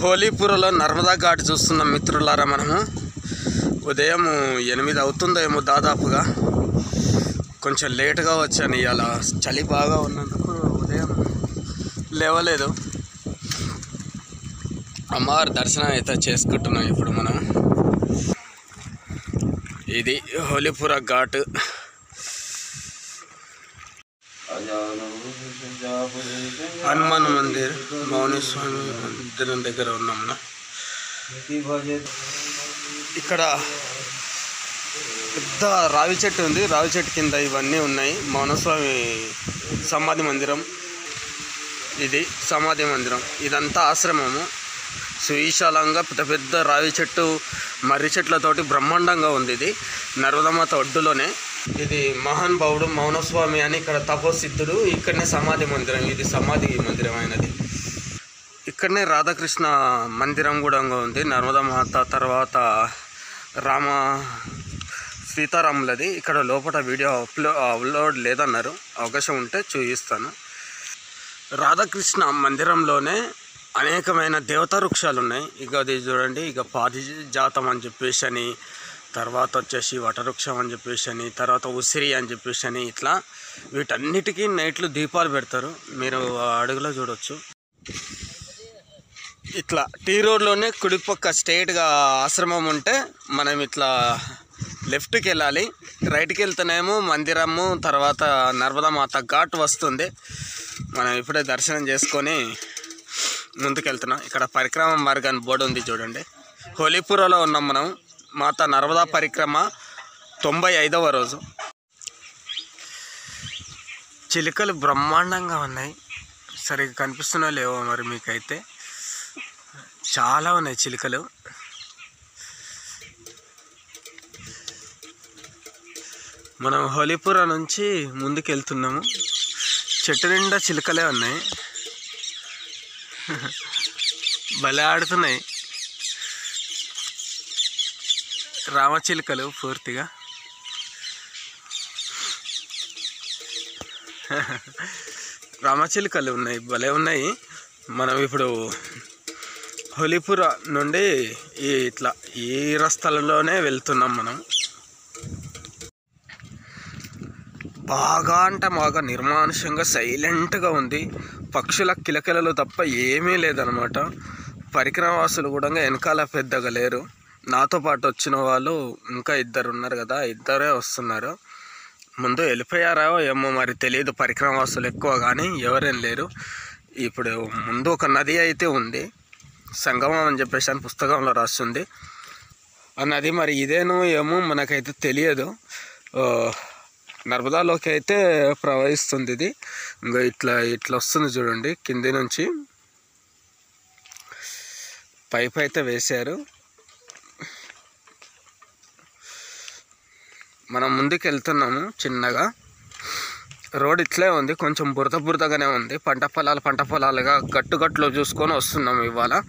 హోలీపురలో నర్మదా ఘాట్ చూస్తున్నాం మిత్రులారా మనము. ఉదయం ఎనిమిది అవుతుందేమో దాదాపుగా. కొంచెం లేటుగా వచ్చాను ఇవాళ. చలి బాగా ఉన్నందుకు ఉదయం లేవలేదు. అమ్మవారి దర్శనం అయితే చేసుకుంటున్నాం ఇప్పుడు మనం. ఇది హోలీపుర ఘాట్. హనుమాన్ మందిర్ మానస్వామి మందిరం దగ్గర ఉన్నాం ఇక్కడ పెద్ద రావి చెట్టు ఉంది. రావి చెట్టు కింద ఇవన్నీ ఉన్నాయి. మౌనస్వామి సమాధి మందిరం. ఇది సమాధి మందిరం. ఇదంతా ఆశ్రమము. సువిశాలంగా పెద్ద పెద్ద రావి చెట్టు మర్రి చెట్లతోటి బ్రహ్మాండంగా ఉంది ఇది. నర్మదమాత ఒడ్డులోనే. ఇది మహాన్ భవుడు మౌనస్వామి అని ఇక్కడ తపోసిద్ధుడు. ఇక్కడనే సమాధి మందిరం ఇది సమాధి మందిరం అయినది. ఇక్కడనే రాధాకృష్ణ మందిరం కూడా ఉంది. నర్మదా మాత తర్వాత రామ సీతారాములది. ఇక్కడ లోపల వీడియో అప్లో అప్లోడ్ లేదన్నారు. అవకాశం ఉంటే చూపిస్తాను రాధాకృష్ణ మందిరంలోనే అనేకమైన దేవతా వృక్షాలు ఉన్నాయి ఇక అది చూడండి ఇక పారిజాతం అని చెప్పేసి అని తర్వాత వచ్చేసి వటవృక్షం అని చెప్పేసి అని తర్వాత ఉసిరి అని చెప్పేసి అని ఇట్లా వీటన్నిటికీ నైట్లు దీపాలు పెడతారు. మీరు అడుగులో చూడొచ్చు. ఇట్లా టీ రోడ్లోనే కుడిపక్క స్ట్రైట్గా ఆశ్రమం ఉంటే మనం ఇట్లా లెఫ్ట్కి వెళ్ళాలి. రైట్కి వెళ్తేనేమో మందిరము తర్వాత నర్మదా మాత ఘాట్ వస్తుంది. మనం ఇప్పుడే దర్శనం చేసుకొని ముందుకెళ్తున్నాం. ఇక్కడ పరిక్రమ మార్గాన్ని బోర్డు ఉంది చూడండి. హోలీపురలో ఉన్నాం మనం. మాత నర్మదా పరిక్రమ తొంభై ఐదవ రోజు. చిలుకలు బ్రహ్మాండంగా ఉన్నాయి. సరిగ్గా కనిపిస్తున్నా లేవో మరి మీకైతే. చాలా ఉన్నాయి చిలుకలు. మనం హోలీపుర నుంచి ముందుకు వెళ్తున్నాము చెట్టు నిండా చిలుకలే ఉన్నాయి. భలే ఆడుతున్నాయి. రామచిలుకలు పూర్తిగా. రామచిలుకలు ఉన్నాయి భలే ఉన్నాయి. మనం ఇప్పుడు హోలీపుర నుండి ఈ ఇట్లా ఈ రస్తాలలోనే వెళ్తున్నాం మనం. బాగా అంటే బాగా నిర్మానుషంగా సైలెంట్గా ఉంది. పక్షుల కిలకిలలు తప్ప ఏమీ లేదనమాట పరికరవాసులు కూడా వెనకాల పెద్దగా లేరు. నాతో పాటు వచ్చిన వాళ్ళు ఇంకా ఇద్దరు ఉన్నారు కదా ఇద్దరే వస్తున్నారు. ముందు వెళ్ళిపోయారో ఏమో మరి తెలియదు పరికరవాసులు ఎక్కువ కానీ ఎవరేం లేరు. ఇప్పుడు ముందు ఒక నది అయితే ఉంది. సంగమం అని చెప్పేసి అని పుస్తకంలో రాస్తుంది. ఆ నది మరి ఇదేనో ఏమో మనకైతే తెలియదు. నర్మదాలోకి అయితే ప్రవహిస్తుంది ఇది. ఇంకా ఇట్లా ఇట్లా వస్తుంది చూడండి కింది నుంచి. పైప్ అయితే వేశారు. మనం ముందుకు వెళ్తున్నాము చిన్నగా. రోడ్ ఇట్లే ఉంది కొంచెం బురద బురదగానే ఉంది. పంట పొలాలు పంట పొలాలుగా గట్టుగట్లు చూసుకొని వస్తున్నాము ఇవాళ.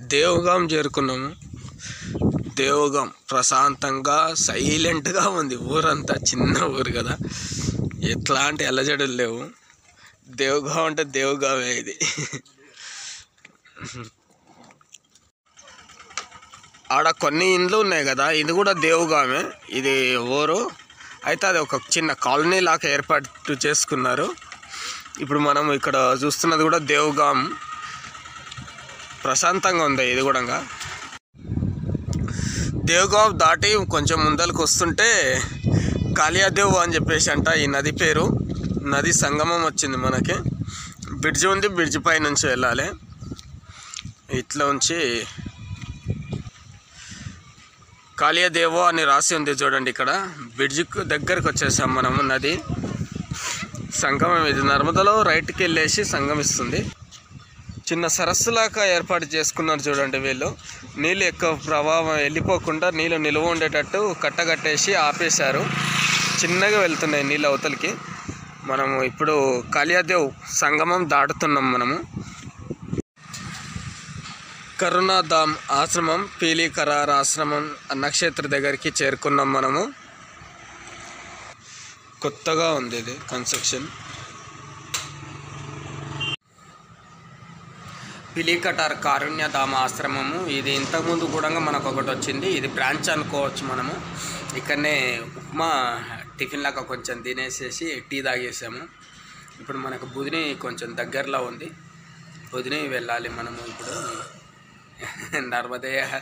దేవగాం చేరుకున్నాము. దేవగాం ప్రశాంతంగా సైలెంట్గా ఉంది. ఊరంతా చిన్న ఊరు కదా. ఎట్లాంటి అలజడులు లేవు. దేవుగా అంటే దేవుగావే ఇది. ఆడ కొన్ని ఇండ్లు ఉన్నాయి కదా ఇది కూడా దేవగామే. ఇది ఊరు. అయితే అది ఒక చిన్న కాలనీ లాగా ఏర్పాటు చేసుకున్నారు. ఇప్పుడు మనం ఇక్కడ చూస్తున్నది కూడా దేవగాం. ప్రశాంతంగా ఉంది ఇది కూడా దేవగావ్ దాటి కొంచెం ముందరకు వస్తుంటే కాళియాదేవ్ అని చెప్పేసి అంట ఈ నది పేరు. నది సంగమం వచ్చింది మనకి. బ్రిడ్జ్ ఉంది బ్రిడ్జ్ పై నుంచి వెళ్ళాలి. ఇట్లా ఉంచి కాళియాదేవో అని రాసి ఉంది చూడండి ఇక్కడ. బ్రిడ్జ్ దగ్గరకు వచ్చేసాం మనము నది. సంగమం ఇది. నర్మదలో రైట్కి వెళ్ళేసి సంగమిస్తుంది. చిన్న సరస్సులాగా ఏర్పాటు చేసుకున్నారు చూడండి వీళ్ళు. నీళ్ళు ఎక్కువ ప్రభావం వెళ్ళిపోకుండా నీళ్ళు నిలువ ఉండేటట్టు కట్టగట్టేసి ఆపేశారు. చిన్నగా వెళ్తున్నాయి నీళ్ళు అవతలికి. మనము ఇప్పుడు కాళియాదేవ్ సంగమం దాటుతున్నాం మనము. కరుణాధామ్ ఆశ్రమం పీలీకరార్ ఆశ్రమం నక్షత్ర దగ్గరికి చేరుకున్నాం మనము. కొత్తగా ఉంది ఇది కన్స్ట్రక్షన్. పిలికటార్ కారుణ్యధామ ఆశ్రమము. ఇది ఇంతకుముందు కూడా మనకు ఒకటి వచ్చింది. ఇది బ్రాంచ్ అనుకోవచ్చు మనము. ఇక్కడనే ఉప్మా టిఫిన్ లాగా కొంచెం తినేసేసి టీ తాగేసాము. ఇప్పుడు మనకు బుధిని కొంచెం దగ్గరలో ఉంది. బుధిని వెళ్ళాలి మనము ఇప్పుడు. నర్మదయ